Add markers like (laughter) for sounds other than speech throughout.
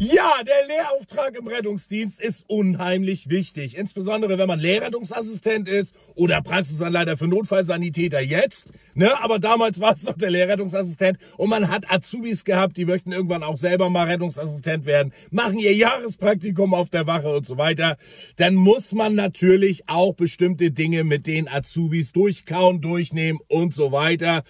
ja, der Lehrauftrag im Rettungsdienst ist unheimlich wichtig. Insbesondere wenn man Lehrrettungsassistent ist oder Praxisanleiter für Notfallsanitäter jetzt. Ne? Aber damals war es doch der Lehrrettungsassistent und man hat Azubis gehabt, die möchten irgendwann auch selber mal Rettungsassistent werden, machen ihr Jahrespraktikum auf der Wache und so weiter. Dann muss man natürlich auch bestimmte Dinge mit den Azubis durchkauen, durchnehmen und so weiter.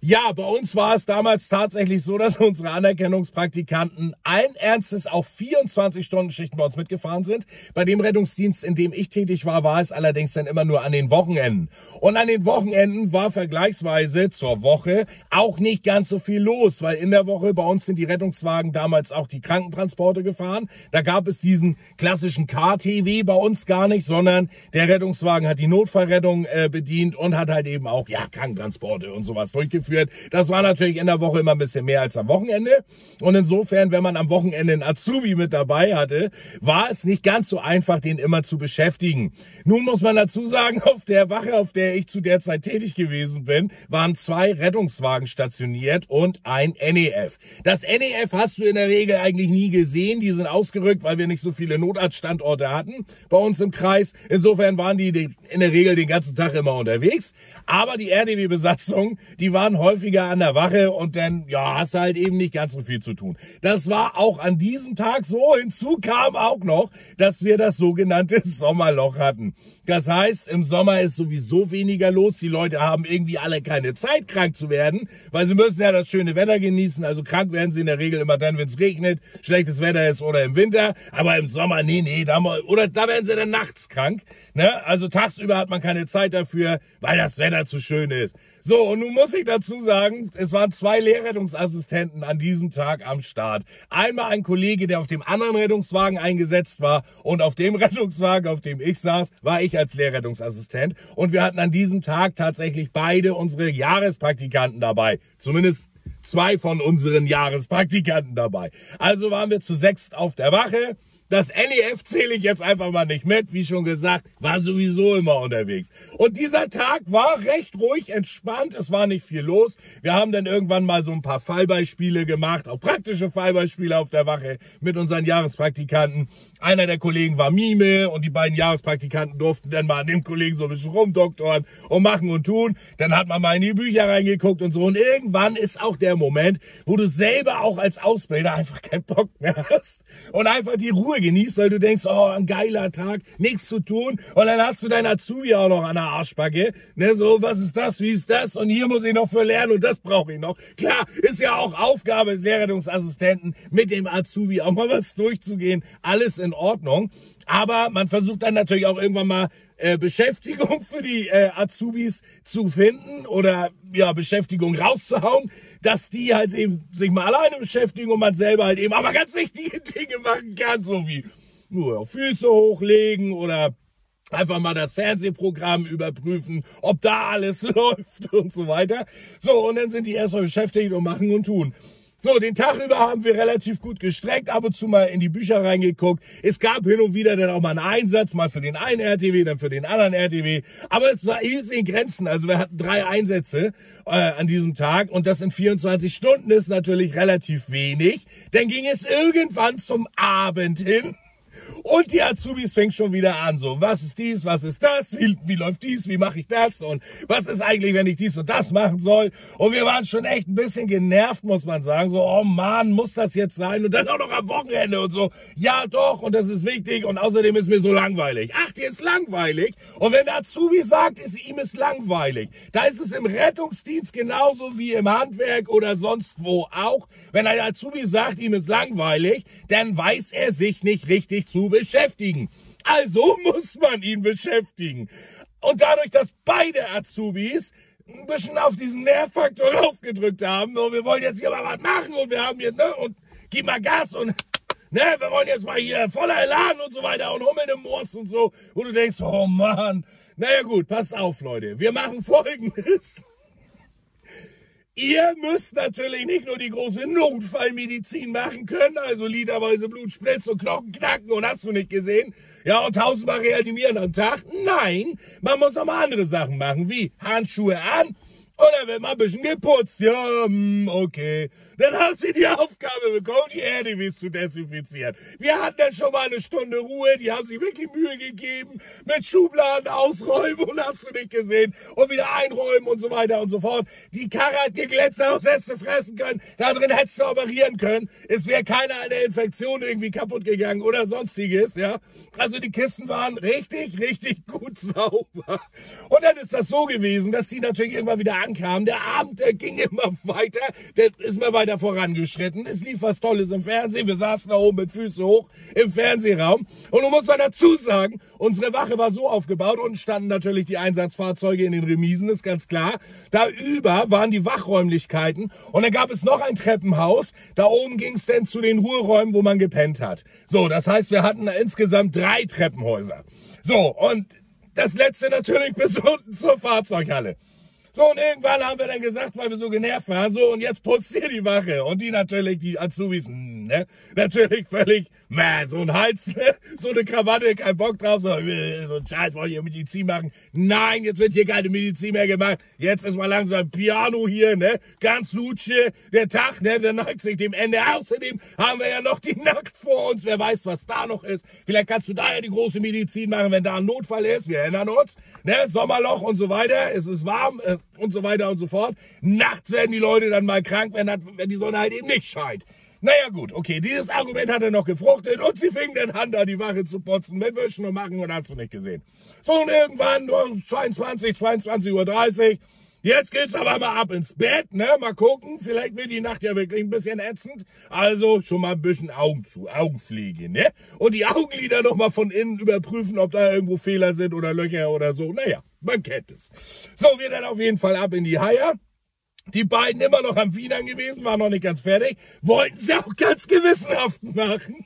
Ja, bei uns war es damals tatsächlich so, dass unsere Anerkennungspraktikanten allen Ernstes auch 24 Stunden Schichten bei uns mitgefahren sind. Bei dem Rettungsdienst, in dem ich tätig war, war es allerdings dann immer nur an den Wochenenden. Und an den Wochenenden war vergleichsweise zur Woche auch nicht ganz so viel los, weil in der Woche bei uns sind die Rettungswagen damals auch die Krankentransporte gefahren. Da gab es diesen klassischen KTW bei uns gar nicht, sondern der Rettungswagen hat die Notfallrettung äh, bedient und hat halt eben auch ja Krankentransporte und sowas durchgeführt. Das war natürlich in der Woche immer ein bisschen mehr als am Wochenende. Und insofern, wenn man am Wochenende einen Azubi mit dabei hatte, war es nicht ganz so einfach, den immer zu beschäftigen. Nun muss man dazu sagen, auf der Wache, auf der ich zu der Zeit tätig gewesen bin, waren zwei Rettungswagen stationiert und ein NEF. Das NEF hast du in der Regel eigentlich nie gesehen. Die sind ausgerückt, weil wir nicht so viele Notarztstandorte hatten bei uns im Kreis. Insofern waren die in der Regel den ganzen Tag immer unterwegs. Aber die RDW-Besatzung, die waren häufiger an der Wache und dann, ja, hast du halt eben nicht ganz so viel zu tun. Das war auch an diesem Tag so. Hinzu kam auch noch, dass wir das sogenannte (laughs) Sommerloch hatten. Das heißt, im Sommer ist sowieso weniger los. Die Leute haben irgendwie alle keine Zeit, krank zu werden, weil sie müssen ja das schöne Wetter genießen. Also krank werden sie in der Regel immer dann, wenn es regnet, schlechtes Wetter ist oder im Winter. Aber im Sommer, nee, nee, da, oder da werden sie dann nachts krank. Ne? Also tagsüber hat man keine Zeit dafür, weil das Wetter zu schön ist. So, und nun muss ich dazu sagen, es waren zwei Lehrrettungsassistenten an diesem Tag am Start. Einmal ein Kollege, der auf dem anderen Rettungswagen eingesetzt war und auf dem (laughs) Rettungswagen, auf dem ich saß, war ich als Lehrrettungsassistent. Und wir hatten an diesem Tag tatsächlich beide unsere Jahrespraktikanten dabei. Zumindest zwei von unseren Jahrespraktikanten dabei. Also waren wir zu sechst auf der Wache. Das NEF zähle ich jetzt einfach mal nicht mit. Wie schon gesagt, war sowieso immer unterwegs. Und dieser Tag war recht ruhig, entspannt. Es war nicht viel los. Wir haben dann irgendwann mal so ein paar Fallbeispiele gemacht, auch praktische Fallbeispiele auf der Wache mit unseren Jahrespraktikanten. Einer der Kollegen war Mime und die beiden Jahrespraktikanten durften dann mal an dem Kollegen so ein bisschen rumdoktoren und machen und tun. Dann hat man mal in die Bücher reingeguckt und so. Und irgendwann ist auch der Moment, wo du selber auch als Ausbilder einfach keinen Bock mehr hast und einfach die Ruhe genießt, weil du denkst, oh, ein geiler Tag, nichts zu tun. Und dann hast du dein Azubi auch noch an der Arschbacke. Ne, so, was ist das, wie ist das? Und hier muss ich noch für lernen und das brauche ich noch. Klar, ist ja auch Aufgabe des Lehrrettungsassistenten, mit dem Azubi auch mal was durchzugehen. Alles in Ordnung. Aber man versucht dann natürlich auch irgendwann mal äh, Beschäftigung für die äh, Azubis zu finden oder ja Beschäftigung rauszuhauen, dass die halt eben sich mal alleine beschäftigen und man selber halt eben aber ganz wichtige (laughs) Dinge machen kann, so wie nur Füße hochlegen oder einfach mal das Fernsehprogramm überprüfen, ob da alles (laughs) läuft und so weiter. So, und dann sind die erstmal beschäftigt und machen und tun. So, den Tag über haben wir relativ gut gestreckt, ab und zu mal in die Bücher reingeguckt. Es gab hin und wieder dann auch mal einen Einsatz, mal für den einen RTW, dann für den anderen RTW. Aber es war hielt in Grenzen. Also wir hatten drei Einsätze äh, an diesem Tag und das in 24 Stunden ist natürlich relativ wenig. Dann ging es irgendwann zum Abend hin. Und die Azubis fängt schon wieder an, so, was ist dies, was ist das, wie, wie läuft dies, wie mache ich das und was ist eigentlich, wenn ich dies und das machen soll. Und wir waren schon echt ein bisschen genervt, muss man sagen, so, oh Mann, muss das jetzt sein und dann auch noch am Wochenende und so. Ja doch, und das ist wichtig und außerdem ist mir so langweilig. Ach, dir ist langweilig. Und wenn der Azubi sagt, ist ihm ist langweilig, da ist es im Rettungsdienst genauso wie im Handwerk oder sonst wo auch. Wenn ein Azubi sagt, ihm ist langweilig, dann weiß er sich nicht richtig zu beschäftigen. Also (laughs) muss man ihn beschäftigen. Und dadurch, dass beide Azubis ein bisschen auf diesen Nervfaktor (laughs) aufgedrückt haben, so, wir wollen jetzt hier mal was machen und wir haben hier, ne, und gib mal Gas und, ne, wir wollen jetzt mal hier voller Elan und so weiter und Hummel im Moos und so, wo du denkst, oh Mann, naja gut, passt auf, Leute, wir machen folgendes. Ihr müsst natürlich nicht nur die große Notfallmedizin machen können, also literweise Blutspritz und Knochen knacken und hast du nicht gesehen, ja, und tausendmal reanimieren am Tag. Nein, man muss auch mal andere Sachen machen, wie Handschuhe an Oder wird mal ein bisschen geputzt. Ja, hm, okay. Dann hast du die Aufgabe bekommen, die RDWs zu desinfizieren. Wir hatten dann schon mal eine Stunde Ruhe. Die haben sich wirklich Mühe gegeben. Mit Schubladen ausräumen und hast du nicht gesehen. Und wieder einräumen und so weiter und so fort. Die Karre hat geglänzt, aus hättest fressen können. Da drin hättest du operieren können. Es wäre keiner an der Infektion irgendwie kaputt gegangen oder sonstiges, ja. Also die Kisten waren richtig, richtig gut (laughs) sauber. Und dann ist das so gewesen, dass die natürlich irgendwann wieder ankam. Der Abend, der ging immer weiter, der ist mir weiter vorangeschritten. Es lief was Tolles im Fernsehen. Wir saßen da oben mit Füße hoch im Fernsehraum. Und nun muss man dazu sagen, unsere Wache war so aufgebaut und standen natürlich die Einsatzfahrzeuge in den Remisen, ist ganz klar. Da über waren die Wachräumlichkeiten und dann gab es noch ein Treppenhaus. Da oben ging es denn zu den Ruheräumen, wo man gepennt hat. So, das heißt, wir hatten insgesamt drei Treppenhäuser. So, und das letzte natürlich (laughs) bis unten zur Fahrzeughalle. So, und irgendwann haben wir dann gesagt, weil wir so genervt waren, so, und jetzt putzt ihr die Wache. Und die natürlich, die Azubis, hm, ne, natürlich völlig, man, so ein Hals, (laughs) so eine Krawatte, kein Bock drauf, so, äh, so ein Scheiß, wollt ihr Medizin machen? Nein, jetzt wird hier keine Medizin mehr gemacht. Jetzt ist mal langsam Piano hier, ne, ganz Sutsche, der Tag, ne, der neigt sich dem Ende. Außerdem haben wir ja noch die Nacht vor uns, wer weiß, was da noch ist. Vielleicht kannst du da ja die große Medizin machen, wenn da ein Notfall ist. Wir erinnern uns, ne, Sommerloch und so weiter, es ist warm, äh, und so weiter und so fort. Nachts werden die Leute dann mal krank, wenn, wenn die Sonne halt eben nicht scheint. Naja gut, okay, dieses Argument hat er noch gefruchtet und sie fing dann an, da die Wache zu putzen, mit Wischen und Machen und hast du nicht gesehen. So und irgendwann, 22, 22.30 Uhr, Jetzt geht's aber mal ab ins Bett, ne? Mal gucken. Vielleicht wird die Nacht ja wirklich ein bisschen ätzend. Also schon mal ein bisschen Augen zu, Augenpflege, ne? Und die Augenlider nochmal von innen überprüfen, ob da irgendwo Fehler sind oder Löcher oder so. Naja, man kennt es. So, wir dann auf jeden Fall ab in die Haie. Die beiden immer noch am Wienern gewesen, waren noch nicht ganz fertig. Wollten sie auch ganz gewissenhaft machen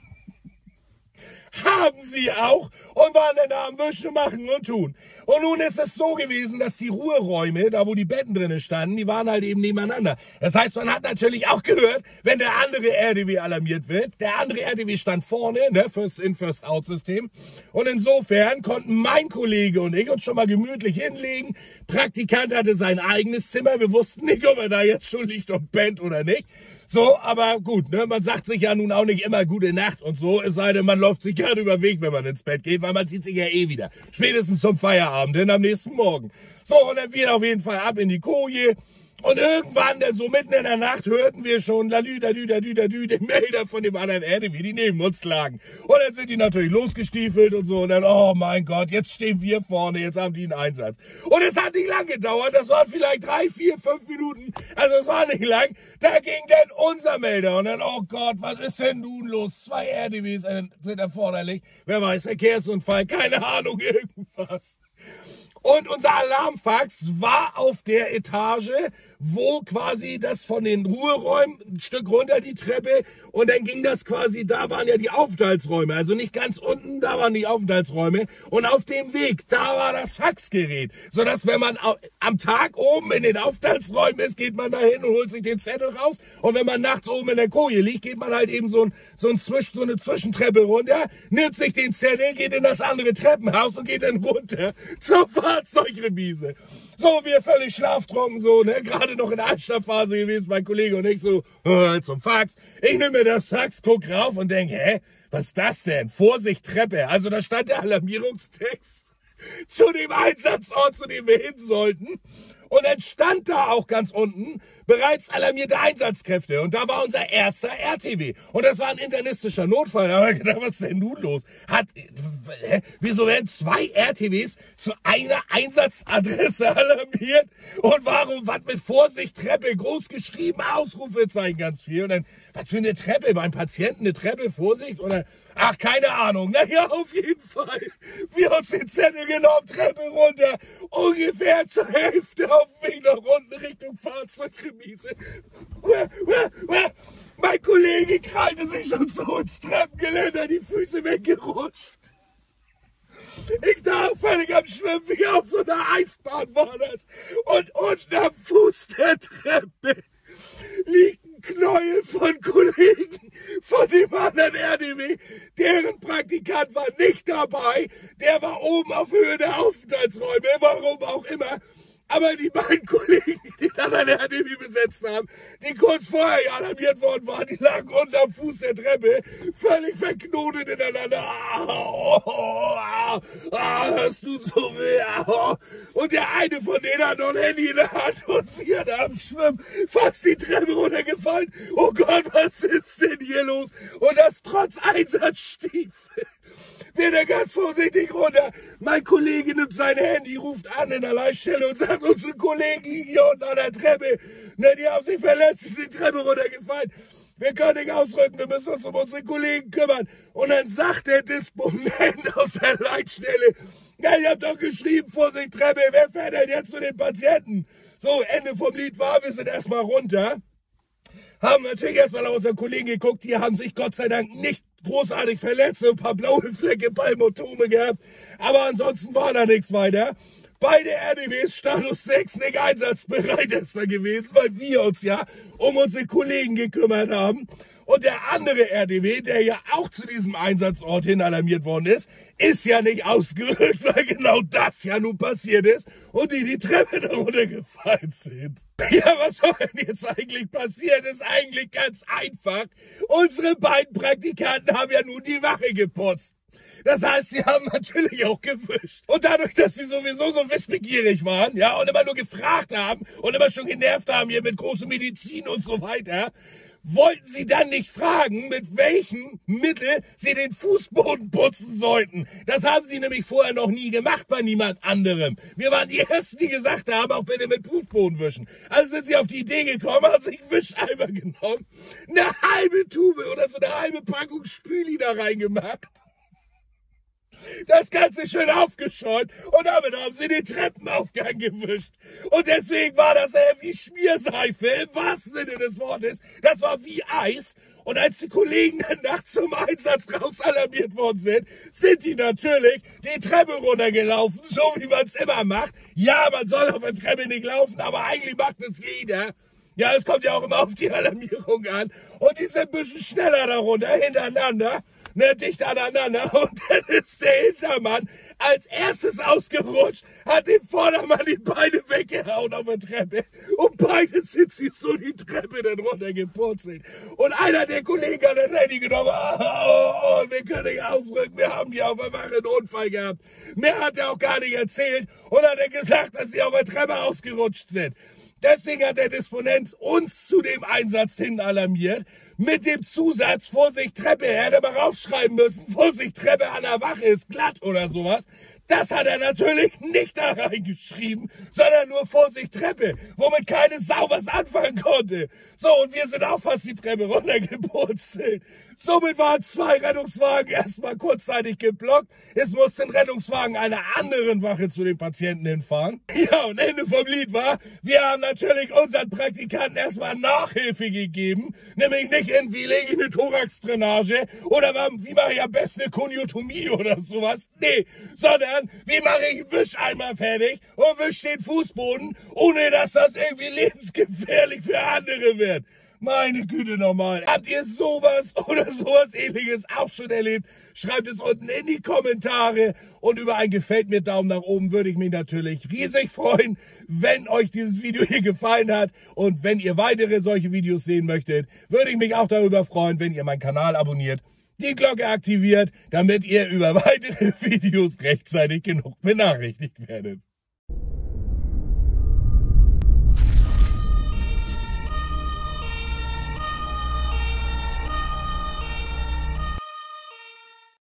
haben sie auch und waren dann da am Wischen machen und tun. Und nun ist es so gewesen, dass die Ruheräume, da wo die Betten drinnen standen, die waren halt eben nebeneinander. Das heißt, man hat natürlich auch gehört, wenn der andere RDW alarmiert wird, der andere RDW stand vorne, ne, First In, First Out System. Und insofern konnten mein Kollege und ich uns schon mal gemütlich hinlegen. Praktikant hatte sein eigenes Zimmer. Wir wussten nicht, ob er da jetzt schon liegt und pennt oder nicht. So, aber gut, ne, man sagt sich ja nun auch nicht immer gute Nacht und so, es sei denn, man läuft sich (laughs) gerne über Weg, wenn man ins Bett geht, weil man sieht sich ja eh wieder. Spätestens zum Feierabend, denn am nächsten Morgen. So, und dann wir auf jeden Fall ab in die Koje. Und irgendwann, dann so mitten in der Nacht, hörten wir schon lalü, lalü, lalü, lalü, den Melder von dem anderen Erde, wie die neben uns lagen. Und dann sind die natürlich losgestiefelt und so. Und dann, oh mein Gott, jetzt stehen wir vorne, jetzt haben die einen Einsatz. Und es hat nicht lang gedauert, das waren vielleicht drei, vier, fünf Minuten. Also es war nicht lang. Da ging dann unser Melder. Und dann, oh Gott, was ist denn nun los? Zwei RDWs sind erforderlich. Wer weiß, Verkehrsunfall, keine Ahnung, (laughs) irgendwas. Und unser Alarmfax war auf der Etage, wo quasi das von den Ruheräumen ein Stück runter die Treppe und dann ging das quasi, da waren ja die Aufenthaltsräume, also nicht ganz unten, da waren die Aufenthaltsräume. Und auf dem Weg, da war das Faxgerät, sodass wenn man am Tag oben in den Aufenthaltsräumen ist, geht man dahin und holt sich den Zettel raus. Und wenn man nachts oben in der Koje liegt, geht man halt eben so, ein, so, ein Zwisch, so eine Zwischentreppe runter, nimmt sich den Zettel, geht in das andere Treppenhaus und geht dann runter (laughs) zur (laughs) Fahrzeugremise. So, wir völlig schlaftrunken, so, ne, gerade noch in der Anstapphase gewesen, mein Kollege und ich so, äh, zum Fax. Ich nehme mir das Fax, guck rauf und denk, hä, was ist das denn? Vorsicht, Treppe. Also da stand der Alarmierungstext zu dem Einsatzort, zu dem wir hin sollten. Und dann stand da auch ganz unten bereits alarmierte Einsatzkräfte. Und da war unser erster RTW. Und das war ein internistischer Notfall. Da habe ich gedacht, was ist denn nun los? Hat, hä, wieso werden zwei RTWs zu einer Einsatzadresse (laughs) alarmiert? Und warum, was mit Vorsicht, Treppe, groß geschrieben, Ausrufezeichen ganz viel. Und dann, was für eine Treppe? Beim Patienten eine Treppe, Vorsicht? Oder Ach, keine Ahnung. Naja, auf jeden Fall. Wir uns den Zettel genommen, Treppe runter, ungefähr zur Hälfte auf dem Weg nach unten Richtung Fahrzeugremise. Mein Kollege krallte sich schon so ins Treppengeländer die Füße weggerutscht. Ich da völlig am Schwimmen, wie auf so einer Eisbahn war das. Und unten am Fuß der Treppe liegt Knäuel von Kollegen von dem anderen RDW. Deren Praktikant war nicht dabei. Der war oben auf Höhe der Aufenthaltsräume, warum auch immer. Aber die beiden Kollegen, die dann eine RDW besetzt haben, die kurz vorher alarmiert worden waren, die lagen unterm Fuß der Treppe, völlig verknotet ineinander. Ah, ah, ah, das tut so weh. Ah. Und der eine von denen hat noch ein Handy in der Hand und vier am Schwimmen, fast die Treppe runtergefallen. Oh Gott, was ist denn hier los? Und das trotz Einsatzstiefel er ganz vorsichtig runter. Mein Kollege nimmt sein Handy, ruft an in der Leitstelle und sagt, unsere Kollegen liegen hier unten an der Treppe. Ne, die haben sich verletzt, die sind die Treppe runtergefallen. Wir können nicht ausrücken, wir müssen uns um unsere Kollegen kümmern. Und dann sagt der Disponent (laughs) aus der Leitstelle, ja, ihr habt doch geschrieben, Vorsicht, Treppe, wer fährt denn jetzt zu den Patienten? So, Ende vom Lied war, wir sind erstmal runter haben natürlich erstmal auf unseren Kollegen geguckt, die haben sich Gott sei Dank nicht großartig verletzt, ein paar blaue Flecke, Palmotome gehabt, aber ansonsten war da nichts weiter. Beide RDWs Status 6 nicht einsatzbereit erstmal gewesen, weil wir uns ja um unsere Kollegen gekümmert haben. Und der andere RDW, der ja auch zu diesem Einsatzort hin alarmiert worden ist, ist ja nicht ausgerückt, (laughs) weil genau das ja nun passiert ist und die die Treppe (laughs) darunter gefallen sind. (laughs) Ja, was soll denn jetzt eigentlich passieren? Das ist eigentlich ganz einfach. Unsere beiden Praktikanten haben ja nun die Wache geputzt. Das heißt, sie haben natürlich auch gewischt. Und dadurch, dass sie sowieso so wissbegierig waren, ja, und immer nur gefragt haben und immer schon genervt haben hier mit großer Medizin und so weiter, wollten Sie dann nicht fragen, mit welchem Mittel Sie den Fußboden putzen sollten? Das haben Sie nämlich vorher noch nie gemacht bei niemand anderem. Wir waren die Ersten, die gesagt haben, auch bitte mit Fußboden wischen. Also sind Sie auf die Idee gekommen, haben sich Wischeimer genommen, eine halbe Tube oder so eine halbe Packung Spüli da reingemacht das Ganze schön aufgeschäumt und damit haben sie den Treppenaufgang gewischt. Und deswegen war das eher wie Schmierseife im wahrsten Sinne des Wortes. Das war wie Eis. Und als die Kollegen dann nachts zum Einsatz raus alarmiert worden sind, sind die natürlich die Treppe runtergelaufen, so wie man es immer macht. Ja, man soll auf der Treppe nicht laufen, aber eigentlich macht es jeder. Ja, es kommt ja auch immer auf die Alarmierung an. Und die sind ein bisschen schneller darunter, hintereinander ne, dicht aneinander (laughs) und dann ist der Hintermann als erstes ausgerutscht, hat dem Vordermann die Beine weggehauen auf der Treppe und beide sind sie so die Treppe dann runtergepurzelt. Und einer der Kollegen hat das Handy genommen, oh, oh, oh, wir können nicht ausrücken, wir haben hier auf Wache einen Unfall gehabt. Mehr hat er auch gar nicht erzählt und hat er gesagt, dass sie auf der Treppe ausgerutscht sind. Deswegen hat der Disponent uns zu dem Einsatz hin alarmiert mit dem Zusatz Vorsicht Treppe. Er hätte mal raufschreiben müssen, Vorsicht Treppe an der Wache ist glatt oder sowas. Das hat er natürlich nicht da reingeschrieben, sondern nur Vorsicht Treppe, womit keine Sau was anfangen konnte. So, und wir sind auch fast die Treppe runtergepurzelt. Somit waren zwei Rettungswagen erstmal kurzzeitig geblockt. Es musste ein Rettungswagen einer anderen Wache zu den Patienten hinfahren. Ja, und Ende vom Lied war, wir haben natürlich unseren Praktikanten erstmal Nachhilfe gegeben. Nämlich nicht irgendwie lege ich eine Thoraxdrainage oder wie mache ich am besten eine Koniotomie oder sowas. Nee, sondern wie mache ich einen Wischeimer fertig und wisch den Fußboden, ohne dass das irgendwie lebensgefährlich für andere wird. Meine Güte nochmal. Habt ihr sowas (laughs) oder sowas ähnliches auch schon erlebt? Schreibt es unten in die Kommentare. Und über ein Gefällt mir Daumen nach oben würde ich mich natürlich riesig freuen, wenn euch dieses Video hier gefallen hat. Und wenn ihr weitere solche Videos sehen möchtet, würde ich mich auch darüber freuen, wenn ihr meinen Kanal abonniert, die Glocke aktiviert, damit ihr über (laughs) weitere Videos rechtzeitig genug benachrichtigt werdet.